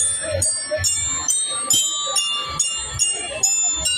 Thank you.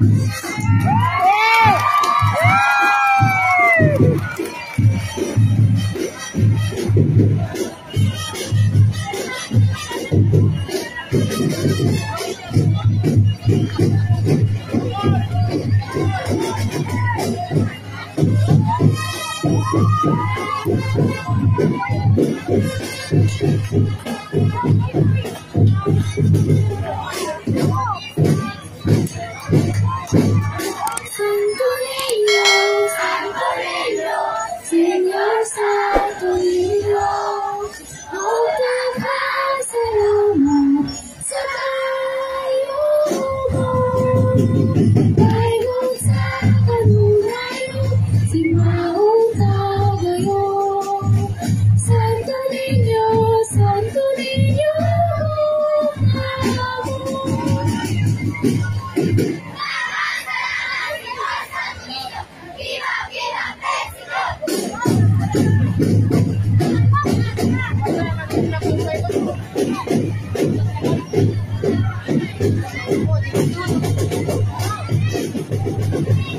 おぉ!